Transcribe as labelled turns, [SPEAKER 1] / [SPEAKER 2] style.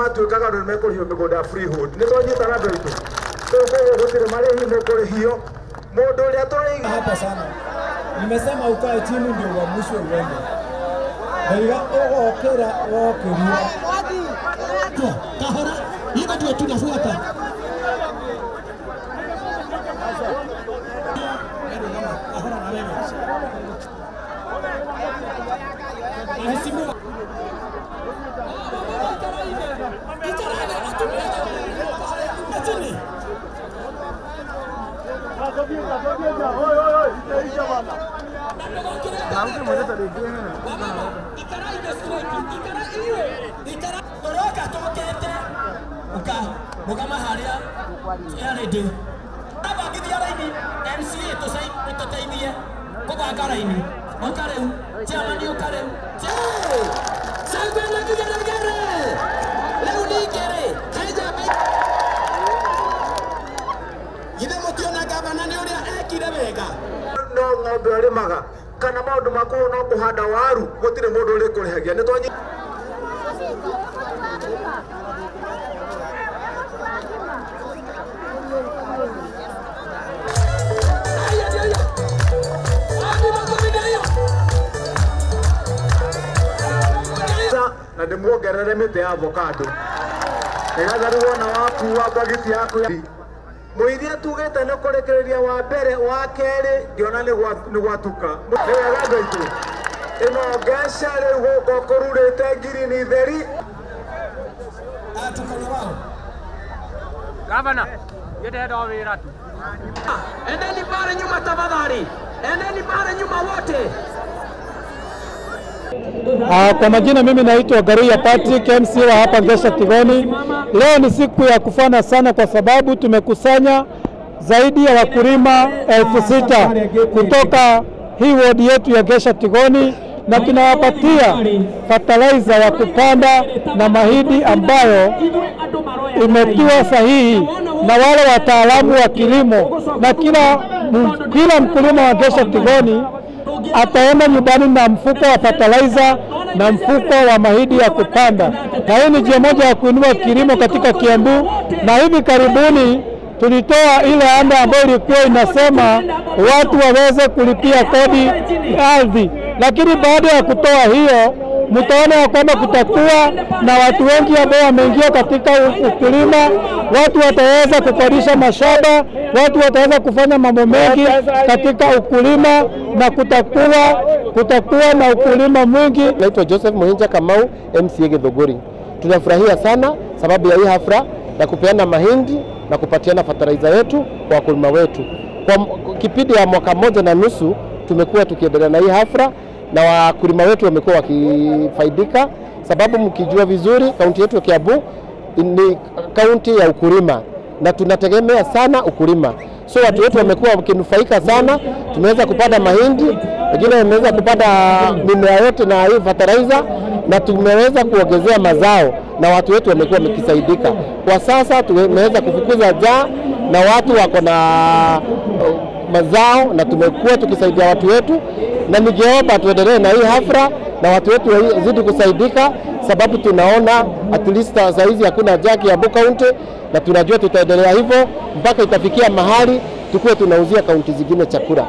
[SPEAKER 1] matuĩkaga andũ nĩmekũrĩhio mĩgũnda ya freehold nĩ twanyitana andũ aitũ rĩu koguo gũtirĩ marĩhi mũkũrĩhio mũndũ ũrĩa tũrĩ
[SPEAKER 2] hapa sana. Nimesema ukae chini ndio uamshwe uende. Ndaiga ũgokĩra wokĩria
[SPEAKER 3] Kahora, hivyo ndio tunafuata.
[SPEAKER 4] Kau bakar ini, bakar ini, jangan diukar ini, jangan. Sampai nä å rä a ekire wega.
[SPEAKER 1] No ng'ombe ũrĩmaga kana maũndũ makũu no kũhanda waru gũtirĩ mũndũ ũrĩ kũrĩhagia nĩ twanyi na ndĩmuongerere mĩtĩ ya avocado. Ĩgatharĩrwo wona wakua mbagiti yaku ya mũithia tugĩte kurekereria wa mbere wa kerĩ ngiona ni gwatuka. Nĩ wega ndaitu ino ngeca rĩu gũkũ kũrurĩte ngirini theri.
[SPEAKER 4] Atukana wao
[SPEAKER 5] Gavana, o wĩra tu.
[SPEAKER 4] endeni pale nyuma tafadhali endeni pale nyuma wote
[SPEAKER 2] Ah, kwa majina mimi naitwa Garuya Patrick MC wa hapa Ngesha Tigoni. Leo ni siku ya kufana sana kwa sababu tumekusanya zaidi ya wakulima elfu sita kutoka hii wodi yetu ya Ngesha Tigoni na tunawapatia fertilizer ya kupanda na mahindi ambayo imetiwa sahihi na wale wataalamu wa kilimo na kila, kila mkulima wa Ngesha Tigoni ataenda nyumbani na mfuko wa fertilizer na mfuko wa mahidi ya kupanda, na hii ni njia moja ya kuinua kilimo katika Kiambu. Na hivi karibuni tulitoa ile anda ambayo ilikuwa inasema watu waweze kulipia kodi ardhi, lakini baada ya kutoa hiyo mtaona ya kwamba kutakuwa na watu wengi ambao wameingia katika ukulima. Watu wataweza kukodisha mashamba, watu wataweza kufanya mambo mengi katika ukulima na kutakuwa kutakuwa na ukulima mwingi.
[SPEAKER 6] Naitwa Joseph Muhinja Kamau, MCA Githunguri. Tunafurahia sana sababu ya hii hafla ya kupeana mahindi na kupatiana fataraiza yetu kwa wakulima wetu. Kwa kipindi ya mwaka moja na nusu tumekuwa tukiendelea na hii hafla na wakulima wetu wamekuwa wakifaidika, sababu mkijua vizuri kaunti yetu ya Kiambu ni kaunti ya ukulima na tunategemea sana ukulima, so watu wetu wamekuwa wakinufaika sana. Tumeweza kupata mahindi, wengine wameweza kupata mimea yote na hii fertilizer, na tumeweza kuongezea mazao na watu wetu wamekuwa wakisaidika. Kwa sasa tumeweza kufukuza jaa na watu wako na mazao na tumekuwa tukisaidia watu wetu, na ningeomba tuendelee na hii hafla na watu wetu wazidi kusaidika, sababu tunaona at least saa hizi hakuna njaa Kiambu County, na tunajua tutaendelea hivyo mpaka itafikia mahali tukuwe tunauzia kaunti zingine chakula.